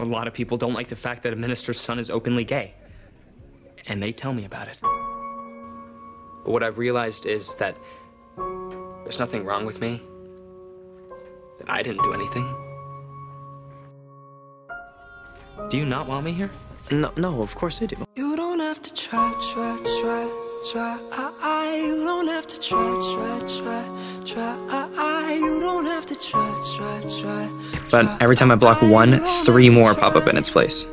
A lot of people don't like the fact that a minister's son is openly gay. And they tell me about it. But what I've realized is that there's nothing wrong with me. That I didn't do anything. Do you not want me here? No, no, of course I do. You don't have to try, try, try, try. Ah, ah, you don't have to try, try, try, try. You don't have to try, try, try. But every time I block one, three more pop up in its place.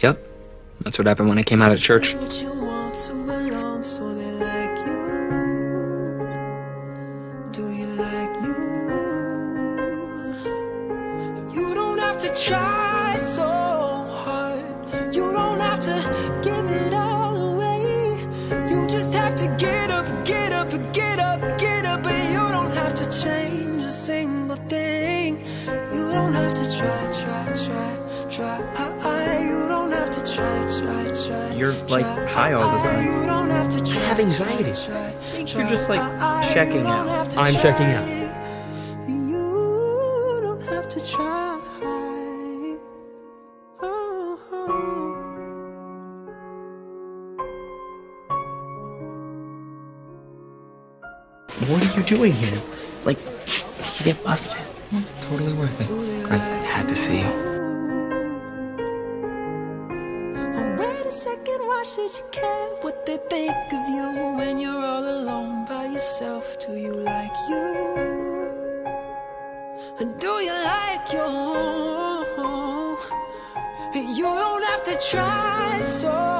Yep. That's what happened when I came out of church. To belong, change a single thing. You don't have to try, try, try, try. You don't have to try, try, try. You're, like, high all the time. You don't have to try, I have anxiety. try, try, You're just, like, try. checking out. I'm try. checking out. You don't have to try. Oh. What are you doing here? Like, you get busted. Totally worth it. I had to see you. Oh, Wait a second, why should you care what they think of you when you're all alone by yourself? Do you like you? And do you like you? You don't have to try so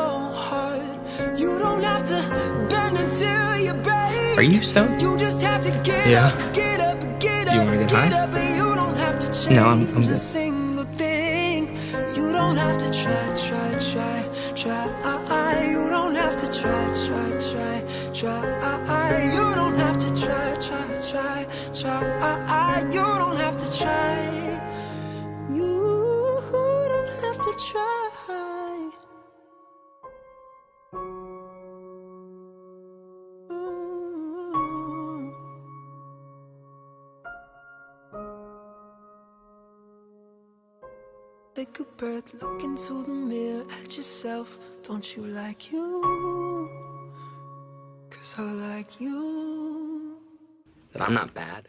Are you stoned? You just have to get Yeah. up, get up, get up, You wanna get high? up, you don't have to change No, I'm- I'm a good. single thing. You don't have to try, try, try, try. You don't have to try, try, try, try. You don't have to try, try, try, try. You don't have to try. Take a breath, look into the mirror at yourself. Don't you like you? Cause I like you. That I'm not bad.